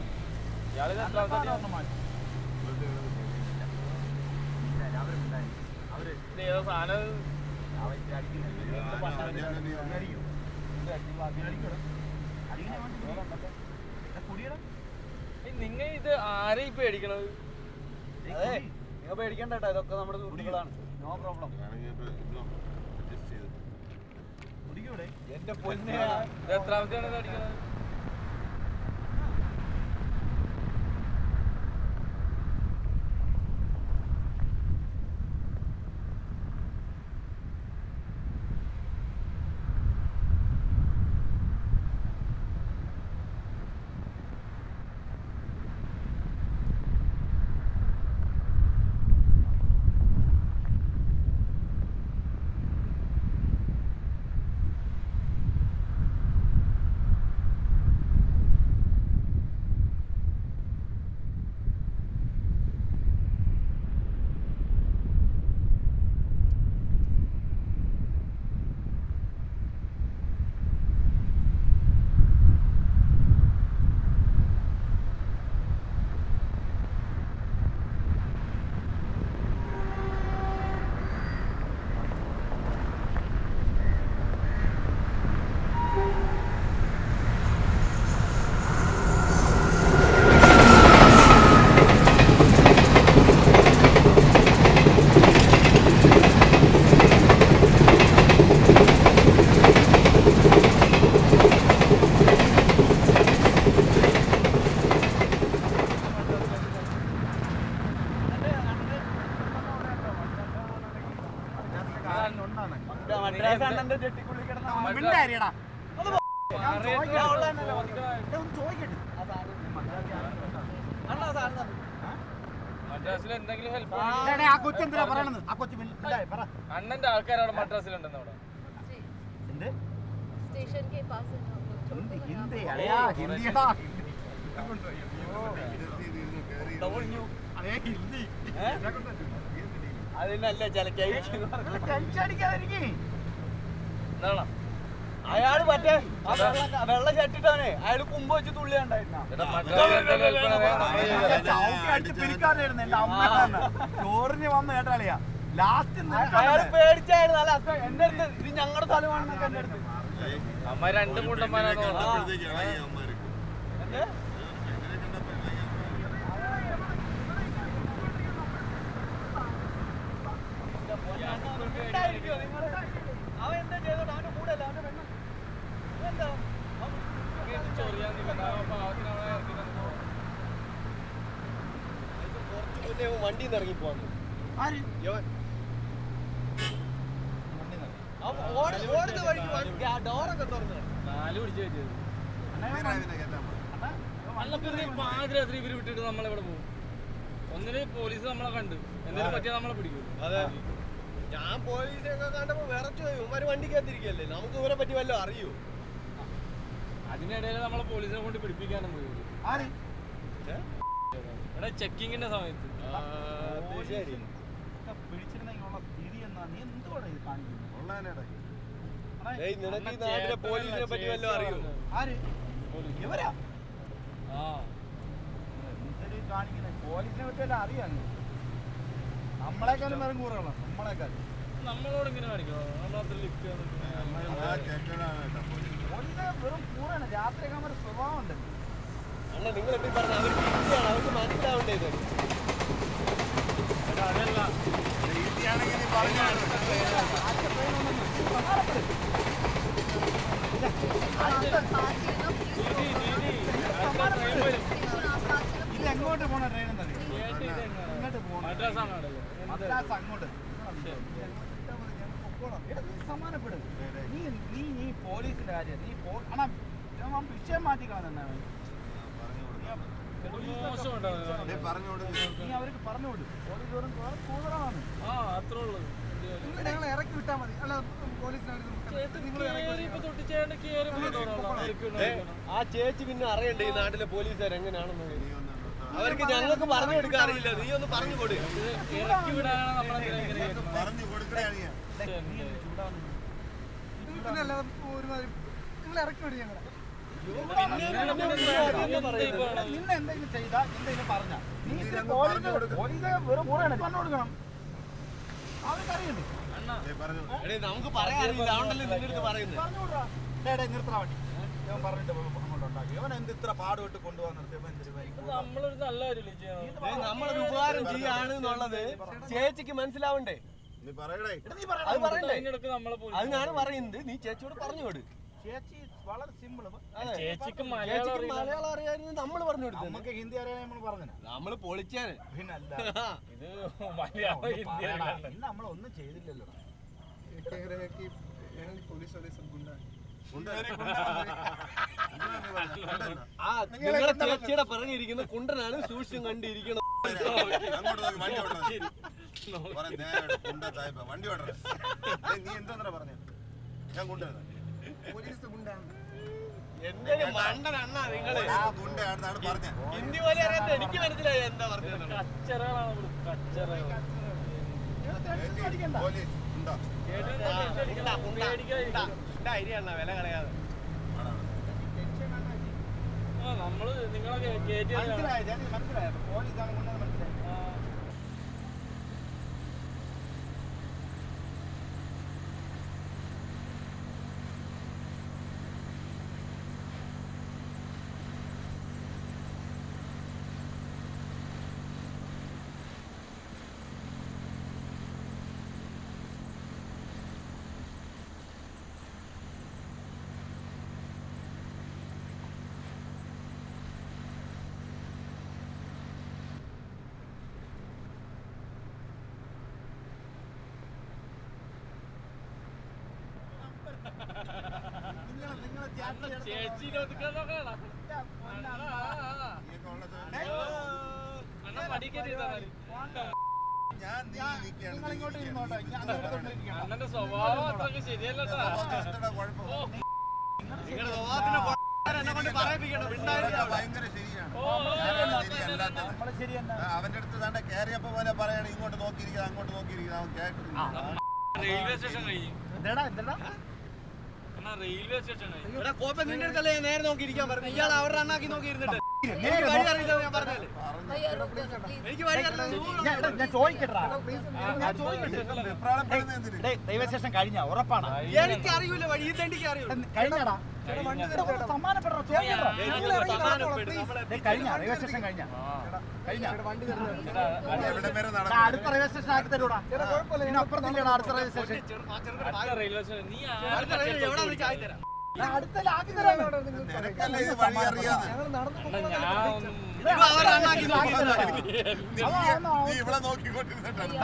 ഇത് നിങ്ങ ഇത് ആരെ ഇപ്പൊ പേടിക്കണത്? നിങ്ങൾ പേടിക്കണ്ട കേട്ടോ ഇതൊക്കെ നമ്മുടെ സുഹൃത്തുക്കളാണ് നോ പ്രോബ്ലം എന്റെ പൊന്നെ ഇത് എത്രാമത്തെയാണ് ഇത് അടിക്കണത്? അതിനല്ല ടെൻഷടിക്കാതിരിക്കേ എന്താണ് അയാൾ മറ്റേ വെള്ളം ചട്ടിട്ടാണ് അയാൾ കുമ്പ് വെച്ച് തുള്ളി ഉണ്ടായിരുന്ന ചേട്ടാ മദ്രാസിൽ എന്തെങ്കിലും ഹെൽപ്പ് നമ്മൾ ചെയ്തു ചവിട്ടി അടിച്ച് പിരിക്കാനായിരുന്നു എന്റെ അമ്മ ചോറിന് വന്ന് കേട്ടാളിയാ ലാസ്റ്റ് അയാൾ പേടിച്ചായിരുന്നു. അല്ല എന്റെ അടുത്ത് ഇത് ഞങ്ങളുടെ സ്ഥലമാണെന്നൊക്കെ എന്റെ അടുത്ത് അമ്മ രണ്ടും മുണ്ടന്മാരാന്ന് പറഞ്ഞു ഉണ്ടായിരിക്കുമോ നിങ്ങൾ? അവൻ എന്താ ചെയ്തോട്ടെ അവന്റെ കൂടെ അല്ല അവന്റെ പെണ്ണ് എന്താ ചൊറിയാൻ പാവത്തിന് അവളെ ഇറക്കി തന്നു വണ്ടിയിൽ നിന്ന് ഇറങ്ങി പോന്നു ആര് അവൻ ഓടി- ഓടുന്ന വഴിക്ക് വണ്ടി ആ ഡോറൊക്കെ തുറന്നു നാല് പിടിച്ച് വെച്ചത് അല്ല പിന്നെ പാതിരാത്രി ഇവർ വിട്ടിട്ട് നമ്മളിവിടെ പോകും ഒന്നിന് പോലീസ് നമ്മളെ കണ്ട് എന്തെങ്കിലും പറ്റിയാൽ നമ്മളെ പിടിക്കും അതെ ഞാൻ പോലീസൊക്കെ കണ്ടപ്പോ വിറച്ചു പോയി ഉമ്മാര് വണ്ടിക്കകത്തിരിക്കല്ലേ നമുക്ക് ഇവരെ പറ്റി വല്ലതും അറിയൂ അതിനിടയിൽ നമ്മളെ പോലീസിനെ കൊണ്ട് പിടിപ്പിക്കാനും പോയി ആര് ഇവിടെ ചെക്കിങ്ങിന്റെ സമയത്ത് ശരി പിടിച്ചിരുന്നെങ്കിലുള്ള സ്ഥിതി എന്നാ നീ എന്തുവാണ് ഇത് കാണിക്കുന്നത് സമയത്ത്. നിനക്ക് നാട്ടിലെ പോലീസിനെ പറ്റി വല്ലതും അറിയൂ? ആര്? ഇവരാ? കാണിക്കുന്നത് പോലീസിനെ പറ്റിയല്ല അറിയാം നമ്മളെക്കാളും വേറെ കൂറുകളാണ് നമ്മളെക്കാളും. നമ്മളോട് ഇങ്ങനെ കാണിക്കണം വെറും കൂറാണ്. രാത്രിയൊക്കെ അവരുടെ സ്വഭാവം ഉണ്ട് അല്ല നിങ്ങൾ അതല്ല. നീ പോണ ട്രെയിൻ എന്നറിയോ ഇങ്ങോട്ട് പോകണം അങ്ങോട്ട്. നീ നീ പോലീസിന്റെ കാര്യം നീ പോ വിഷയം മാറ്റി തന്നെ ഇറക്കി മതി. അല്ല ആ ചേച്ചി പിന്നെ അറിയണ്ടേ ഈ നാട്ടിലെ പോലീസുകാർ എങ്ങനെയാണെന്ന് അവർക്ക് ഞങ്ങൾക്ക് പറഞ്ഞു കൊടുക്കാൻ അറിയില്ല. നീ ഒന്ന് പറഞ്ഞു കൊടു ഇറക്കി വിടാനാണ് കേൾക്കുന്നത്? നിങ്ങൾ ഇറക്കി വിടും ഞങ്ങളെ? നിന്നെ എന്തെങ്കിലും ചെയ്താ എന്തെങ്കിലും പറഞ്ഞ നീ വെറും കൂടെയാണ് പറഞ്ഞു കൊടുക്കണം അവർക്കറിയണ്ടേ നമുക്ക് നിർത്തണ വണ്ടി ഇവൻ പറഞ്ഞിട്ട് ഇവൻ എന്ത് ഇത്ര പാടുപെട്ട് കൊണ്ടുപോകാൻ നിർത്തിയപ്പോ നമ്മളൊരു ഉപകാരം ചെയ്യാണ് എന്നുള്ളത് ചേച്ചിക്ക് മനസ്സിലാവണ്ടേ അത് പറയണ്ടേ അത് ഞാൻ പറയുന്നത്. നീ ചേച്ചിയോട് പറഞ്ഞു കൊടുക്കും ചേച്ചി വളരെ സിമ്പിൾ. ചേച്ചിക്ക് മലയാളം മലയാളം അറിയാമെന്ന് നമ്മൾ പറഞ്ഞു കൊടുത്തു നമുക്ക് ഹിന്ദി അറിയാൻ നമ്മൾ പറഞ്ഞു നമ്മൾ പൊളിച്ചാന് പിന്നല്ല. ഇത് മലയാളം ഹിന്ദി. ഇന്ന് നമ്മൾ ഒന്നും ചെയ്തില്ലല്ലോ. ആ നിങ്ങളെ ചേച്ചിയുടെ പറഞ്ഞിരിക്കുന്ന കുണ്ടനാണ് സൂക്ഷിച്ചും കണ്ടിരിക്കണം വണ്ടി ഓടണം നീ എന്താ പറഞ്ഞു? ഞാൻ കൊണ്ടുവരുന്നത് എന്തൊരു മണ്ടൻ അണ്ണാ നിങ്ങൾ? ഹിന്ദി പോലെ അറിയാത്ത എനിക്ക് മനസ്സിലായി എന്താ പറഞ്ഞത് കച്ചറകളാണ് അണ്ണാ വില കളയാതെ. ആ, നമ്മൾ നിങ്ങളെ കയറ്റി മനസ്സിലായ ചേച്ചി മനസ്സിലായ. പോലീസാണ് കൊണ്ടുവന്ന് ശരിയാണ് ഓ, ഓ, ഓ, ശരിയല്ലാത്തത്. നമ്മൾ ശരി തന്നെ ആ, അവന്റെ അടുത്ത് താണ്ട കയറിയപ്പോ പോലെ പറയാണ് ഇങ്ങോട്ട് നോക്കിയിരിക്കുന്നത് അങ്ങോട്ട് നോക്കിയിരിക്കുന്നത് അവൻ കേൾക്കുന്നില്ല റെയിൽവേ സ്റ്റേഷൻ കഴിഞ്ഞു എന്താടാ എന്താടാ അണ്ണാ റെയിൽവേ സ്റ്റേഷൻ നിന്റെ അടുത്തല്ലേ നേരെ നോക്കി ഇരിക്കാൻ പറഞ്ഞു അണ്ണാക്കി നോക്കി ഞാൻ കഴിഞ്ഞ ഉറപ്പാണ്. എനിക്ക് അറിയൂല വഴി ഈ തണ്ടിക്ക് കഴിഞ്ഞാടാ. അടുത്ത റെയിൽവേ സ്റ്റേഷൻ ആക്കി തരൂടാ. പിന്നെ അപ്പുറത്തില്ലടാ അടുത്ത റെയിൽവേ സ്റ്റേഷൻ അടുത്ത റെയിൽവേ സ്റ്റേഷൻ നീ അടുത്ത ആക്കി തരാം. നിനക്കല്ലേ ഇത് വഴി അറിയാതെ? അണ്ണാ ഞാൻ ഒന്നും ഇപ്പൊ അവരുടെ അണ്ണാക്കി നോക്കി നീ- നീ ഇവിടെ നോക്കിക്കൊണ്ടിരുന്നിട്ടാണ്.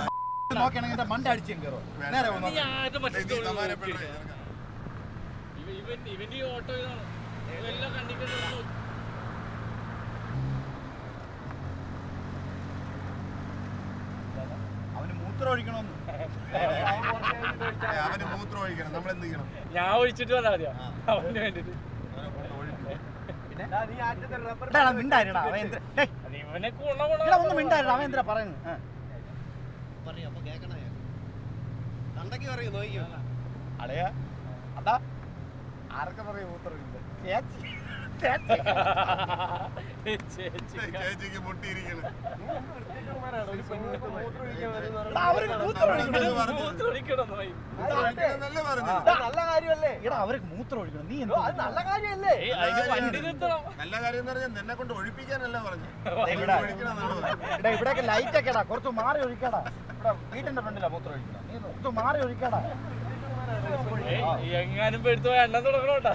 നോക്കുകയാണെങ്കിൽ എന്റെ മണ്ട അടിച്ചു കയറും. നേരെ വന്നോ. നീ ആരുടെ മറ്റേ നീ സ്റ്റോറി സമാധാനപ്പെടുന്നത് ഇവൻ ഇവൻ ഇവന്റെ ഈ ഓട്ടോ ഇതാണ്. ഇവെല്ലാം കണ്ടിട്ട് അവന് മൂത്രം ഒഴിക്കണമെന്ന്. അവന് മൂത്രം ഒഴിക്കണം. നമ്മൾ എന്ത് ചെയ്യണം? ഞാൻ ഒഴിച്ചിട്ട് വന്നാൽ മതിയോ? അവന് വേണ്ടിട്ട്. അവൻ ആ. പറയും അപ്പൊ കേക്കണ തണ്ടക്ക് പറയൂ നോക്കിയോ അളയാ അതാ. ആരൊക്കെ പറയും മൂത്രം ഒഴിക്കുന്നത്? ചേച്ചി. ചേച്ചി ചേച്ചി ചേച്ചിക്ക് മുട്ടിയിരിക്കണം. എടാ, അവർക്ക് മൂത്രം ഒഴിക്കണം. എന്ന് പറഞ്ഞു. മൂത്രം ഒഴിക്കണം പോയി. മൂത്രം ഒഴിക്കണമെന്നല്ലേ പറഞ്ഞത്. നല്ല കാര്യമല്ലേ? എടാ അവർക്ക് മൂത്രം ഒഴിക്കണം. നീ എന്തോ അത് നല്ല കാര്യമല്ലേ? നല്ല കാര്യം എന്ന് പറഞ്ഞാൽ നിന്നെ കൊണ്ട് ഒഴിപ്പിക്കാനല്ല പറഞ്ഞു എടാ ഇവിടെയൊക്കെ ലൈറ്റ് ഒക്കെ ഇടാ കുറച്ച് മാറി ഒഴിക്കടാ. ഇവിടെ വീട്ടിന്റെ ഫ്രണ്ടിലാ മൂത്രം ഒഴിക്കണം. നീ കുറച്ച് മാറി ഒഴിക്കടാ. എങ്ങാനും എടുത്തു എണ്ണം തുടങ്ങണോട്ടാ?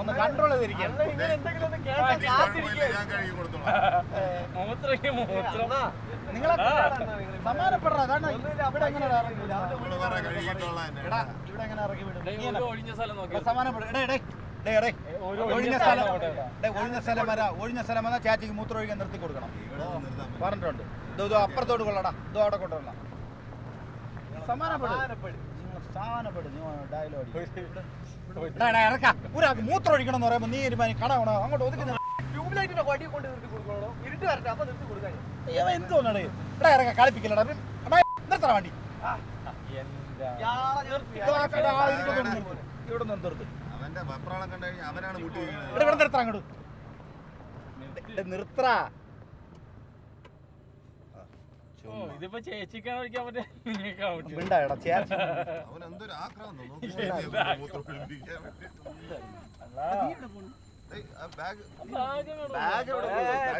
ഒന്ന് കൺട്രോൾ മൂത്രയ്ക്ക് മൂത്രം. നിങ്ങളെ സമാനപ്പെടാ അതാണ് ഇവിടെ എങ്ങനെ ഇവിടെ എങ്ങനെ ഇറങ്ങി വിടും? ഒഴിഞ്ഞ സ്ഥലം നോക്കി. സമാനപ്പെടും ഒഴിഞ്ഞ സ്ഥലം ഒഴിഞ്ഞ സ്ഥലം വരാ. ഒഴിഞ്ഞ സ്ഥലം വന്നാൽ ചാച്ചിക്ക് മൂത്രം ഒഴിക്കാൻ നിർത്തി കൊടുക്കണം പറഞ്ഞിട്ടുണ്ട്. ഇതോ അപ്പുറത്തോട് അപ്പുറത്തോട്ട് കൊള്ളടാ. ഇതോ അവിടെ കൊണ്ടുവരണം സമാനപ്പെടും നിങ്ങൾ സമാനപ്പെടും നീ ഡയലോഗ് ഇറക്കാം ഒരാൾക്ക് മൂത്രം ഒഴിക്കണം എന്ന് പറയുമ്പോ നീ ഇരുമാനി കട വേണോ അങ്ങോട്ട് ഒതുക്കുന്ന ട്യൂബ്ലൈറ്റിന്റെ വടി കൊണ്ട് നിർത്തി കൊടുക്കണോ ഇരുട്ട് വരട്ടെ അപ്പൊ നിർത്തി കൊടുക്കാൻ. എന്തോന്നാണ് ഇവിടെ ഇറക്കാം കളിപ്പിക്കലടാ. നിർത്തണ വണ്ടി. നിർത്തി. ഇവിടെ അവന്റെ വെപ്രാളം കണ്ടു അവനാണ് നിർത്തണം അങ്ങോട്ട്. നിർത്തറാ ഓ ഇതിപ്പോ ചേച്ചിക്കാണ് ഒഴിക്കാൻ പറ്റിയ നിങ്ങൾക്കാ പറ്റും മിണ്ടാടാ ചേച്ചി അവൻ എന്തൊരു ആക്രാന്തം നോക്കി മൂത്രം ഒഴിപ്പിക്കാൻ വേണ്ടി. ഏയ്, ആ ബാഗ്. ബാഗ്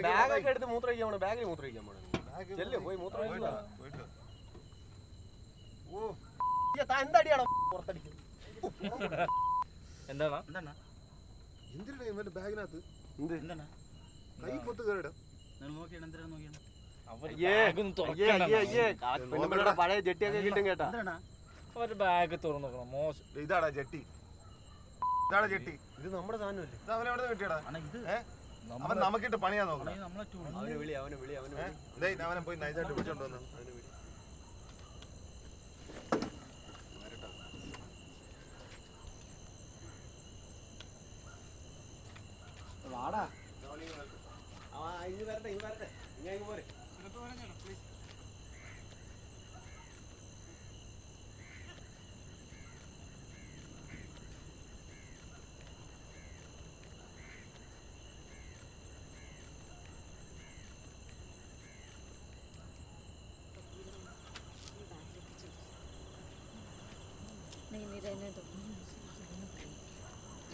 ബാഗൊക്കെ എടുത്ത് മൂത്രമൊഴിക്കാൻ പോണേ. ബാഗിൽ മൂത്രമൊഴിക്കാൻ പോണേ. ചെല്ല് പോയി. എന്തടിയാണോ? പുറത്തടിക്കും. എന്താണ് എന്താണ്? എന്തിനാ ഇവന്റെ ബാഗിനകത്ത്? എന്താണ് കൈ പൊത്ത് കയറിടാം നോക്കിയാണ് എന്തിനാ നോക്കിയാണ്? പഴയ ജെട്ടിയൊക്കെ കിട്ടും കേട്ടാ. എന്താണ് അവർ ബാഗ് തുറന്നു നോക്കണം മോശം. ഇതാടാ ജെട്ടി. ഇതാടാ ജെട്ടി. ഇത് നമ്മുടെ സാധനമല്ലേ? ഇത് അവനെ കിട്ടിയടാ? ഇത് അവൻ നമുക്കിട്ട് പണിയാ നോക്കണം. നമ്മളെ ടൂർ അവനെ വിളി അവനെ വിളി അവനെ അവനെ പോയി നൈസായിട്ട് വിളിച്ചോണ്ട് വന്നു. അവനെ വിളി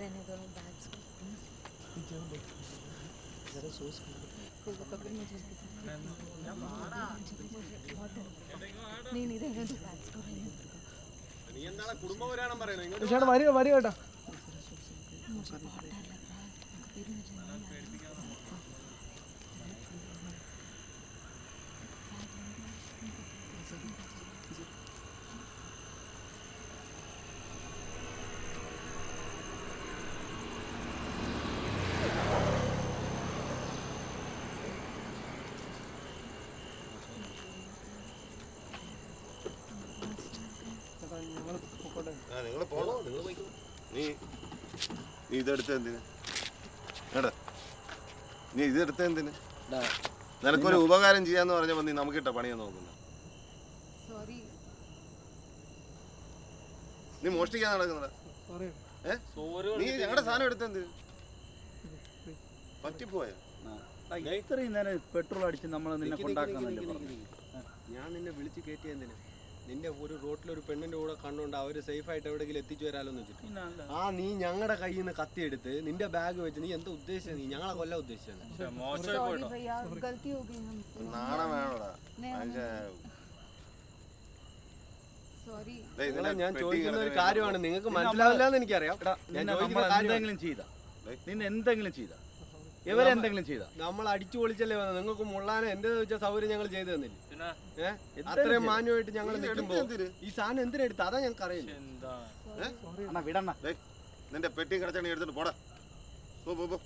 रहने दो बैग्स को जरा सोच कर कभी मुझे नहीं नहीं रहने दो बैग्स को रहने दो നീ എന്താണ് കുടുംബം വരാനും പറയണോ ഇങ്ങോട്ട് ചേട്ടാ വരിക വരിക കേട്ടാ നീ ഇതെടുത്ത എന്തിന്? എടാ നീ ഇതെടുത്ത എന്തിന്? നിനക്കൊരു ഉപകാരം ചെയ്യാന്ന് പറഞ്ഞപ്പോ നീ നമുക്കിട്ട പണിയാ നോക്കുന്നത് സോറി. നീ മോഷ്ടിക്കാൻ നടക്കുന്നടാ. നീ ഞങ്ങളുടെ സാധനം എടുത്ത എന്തിന് പറ്റിപ്പോയ? ഇത്രയും നേരം പെട്രോൾ അടിച്ച് നമ്മൾ നിന്നെ കൊണ്ടാക്കുന്നില്ല പറഞ്ഞു ഞാൻ നിന്നെ വിളിച്ച് കയറ്റിയ എന്തിനാ? നിന്റെ ഒരു റോട്ടിൽ ഒരു പെണ്ണിന്റെ കൂടെ കണ്ണുണ്ട് അവർ സേഫ് ആയിട്ട് എവിടെങ്കിലും എത്തിച്ചു വരാലോന്ന് വെച്ചിട്ട്. ആ നീ ഞങ്ങളുടെ കയ്യിൽ നിന്ന് കത്തി എടുത്ത് നിന്റെ ബാഗ് വെച്ച് നീ എന്താ ഉദ്ദേശിച്ചത്? നീ ഞങ്ങളെ കൊല്ല ഉദ്ദേശിച്ചത്? ഞാൻ ചോദിക്കുന്ന ഒരു കാര്യമാണ്. നിങ്ങൾക്ക് മനസ്സിലാവില്ല എന്ന് എനിക്കറിയാം. ഞാൻ എന്തെങ്കിലും ചെയ്ത. നിന്നെ എന്തെങ്കിലും ചെയ്താ. ഇവരെന്തെങ്കിലും ചെയ്ത? നമ്മൾ അടിച്ചു പൊളിച്ചല്ലേ വന്നത്? നിങ്ങൾക്ക് മുള്ളാനെ എന്ത് വെച്ച സൗകര്യം ഞങ്ങൾ ചെയ്തു തന്നില്ല. ഏഹ് അത്രയും മാന്യമായിട്ട് ഞങ്ങൾ നിൽക്കുമ്പോ ഈ സാധനം എന്തിനെടുത്ത് അതാ ഞങ്ങൾക്ക് അറിയില്ല. എന്താ? അണ്ണാ വിടണ്ണ. നിന്റെ പെട്ടി കിടച്ചാണ് എടുത്തിട്ട് പോടാ. പോ പോ.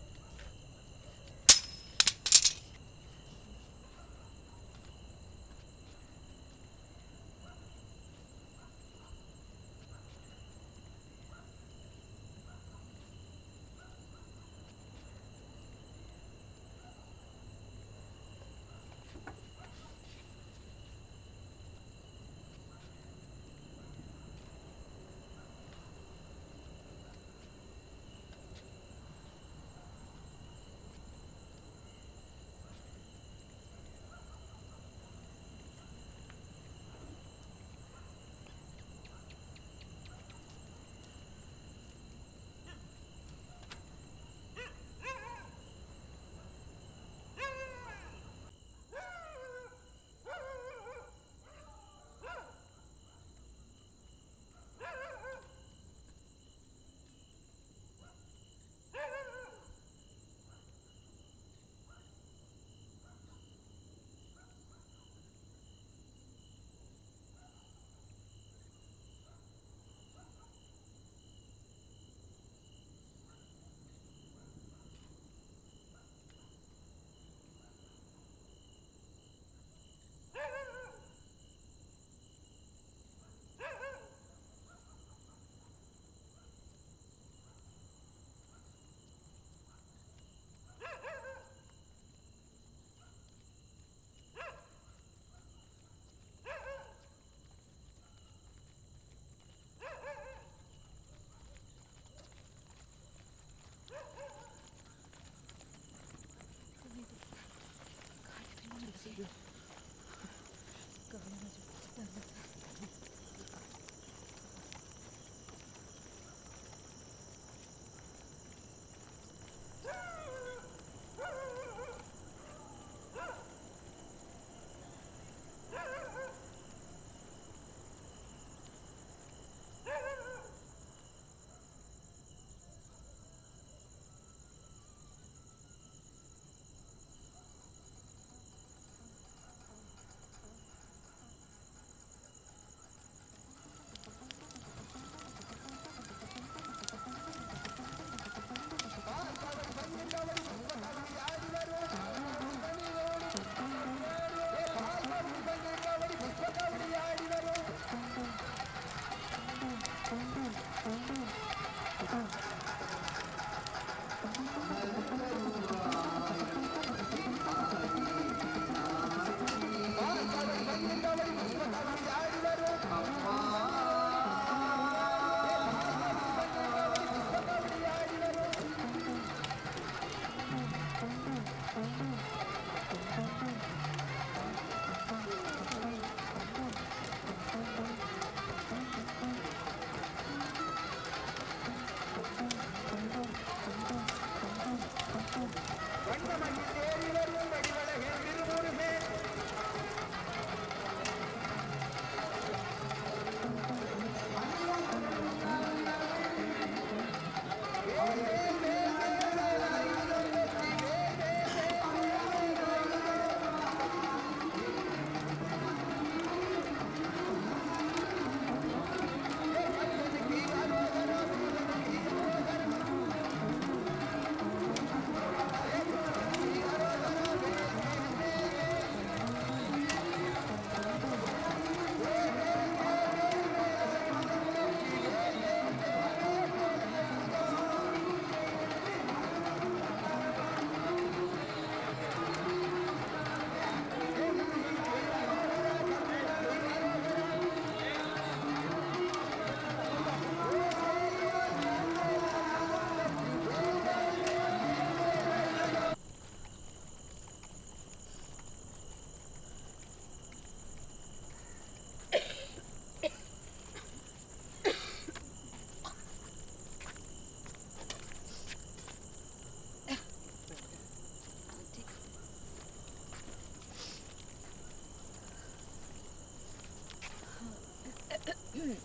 四百米，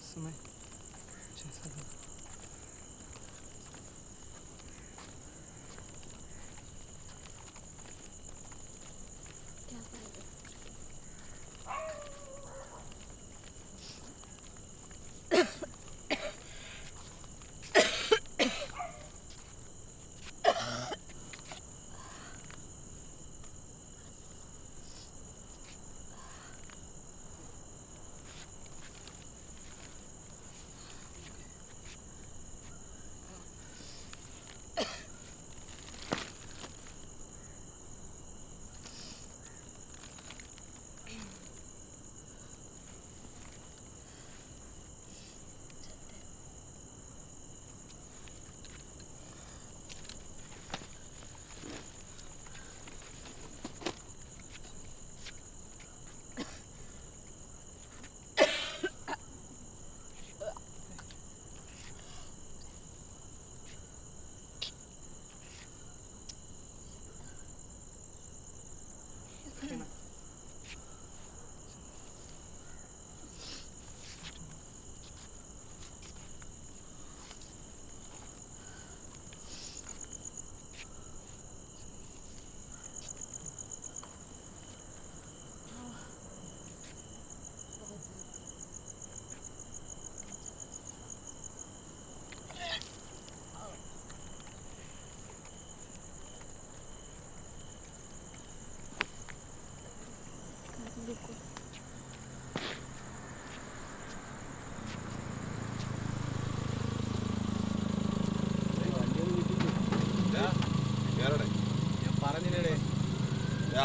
四米，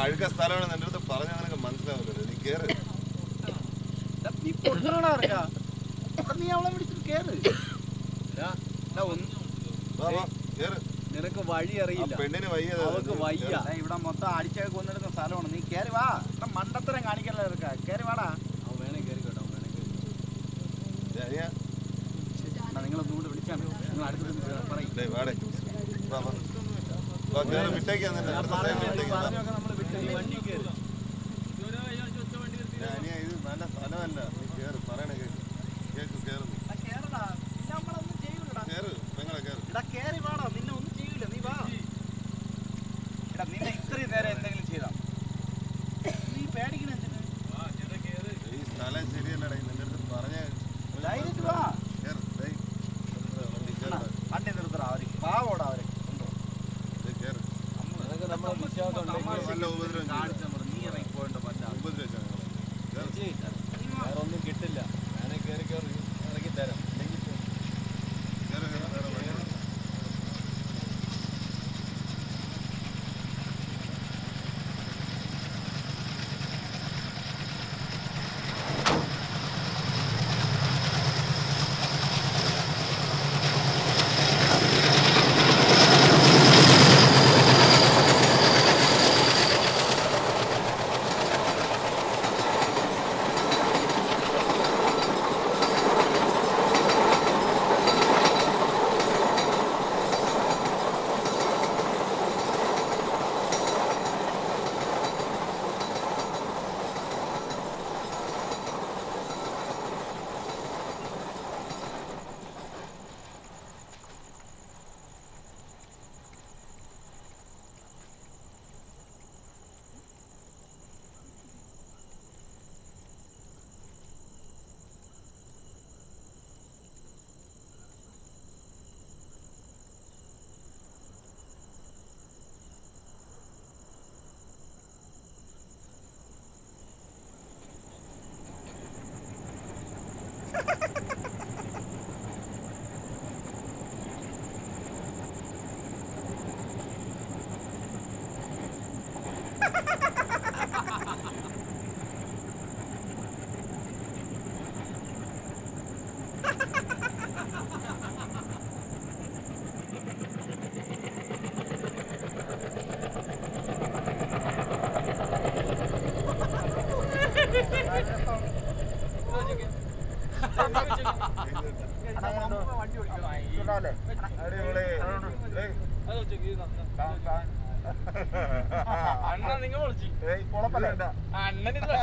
അഴുക്ക സ്ഥലമാണ് നിന്റെ അടുത്ത് പറഞ്ഞ നിനക്ക് മനസ്സിലാവില്ലല്ലോ നീ കേറ്. നീ പൊട്ടനാണോ അറിയാ. നീ അവളെ വിളിച്ചിട്ട് കേറ്. ഡാ, ഡാ, ഒന്ന് വാ, വാ, കേറ്. നിനക്ക് വഴി അറിയില്ല. പെണ്ണിന് വയ്യ അവക്ക് വയ്യ. ഇവിടെ മൊത്തം അടിച്ചൊക്കെ കൊന്നെടുത്ത സ്ഥലമാണ്. നീ കേറി വാ. ഇവിടെ മണ്ടത്തരം കാണിക്കല്ലോ ഇറക്ക കേറി വാടാ. അവൻ വേണേ കേറി കേട്ടോ വേണേ കേറി നിങ്ങൾ ഒന്നുകൂടെ വിളിച്ചാൽ നിങ്ങൾ അടുത്ത് പറയും. വാടേ. വാ വാ. വാ കേറ് വിട്ടേക്കാ വണ്ടി കയറി. ഇത് നല്ല സ്ഥലമല്ല. അണ്ണൻ ഇത്